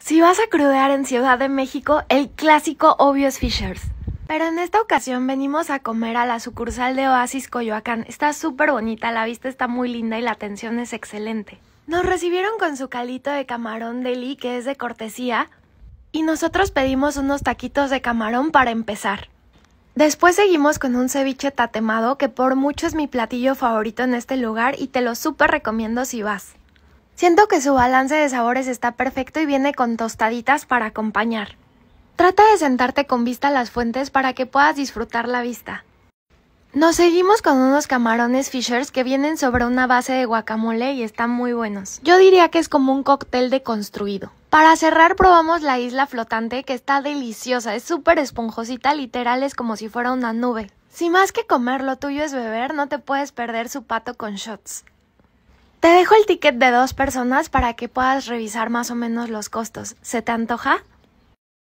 Si vas a crudear en Ciudad de México, el clásico obvio es Fishers. Pero en esta ocasión venimos a comer a la sucursal de Oasis Coyoacán. Está súper bonita, la vista está muy linda y la atención es excelente. Nos recibieron con su calito de camarón deli, que es de cortesía, y nosotros pedimos unos taquitos de camarón para empezar. Después seguimos con un ceviche tatemado, que por mucho es mi platillo favorito en este lugar y te lo súper recomiendo si vas. Siento que su balance de sabores está perfecto y viene con tostaditas para acompañar. Trata de sentarte con vista a las fuentes para que puedas disfrutar la vista. Nos seguimos con unos camarones Fishers que vienen sobre una base de guacamole y están muy buenos. Yo diría que es como un cóctel deconstruido. Para cerrar probamos la isla flotante que está deliciosa, es súper esponjosita, literal es como si fuera una nube. Si más que comer lo tuyo es beber, no te puedes perder su pato con shots. Te dejo el ticket de dos personas para que puedas revisar más o menos los costos. ¿Se te antoja?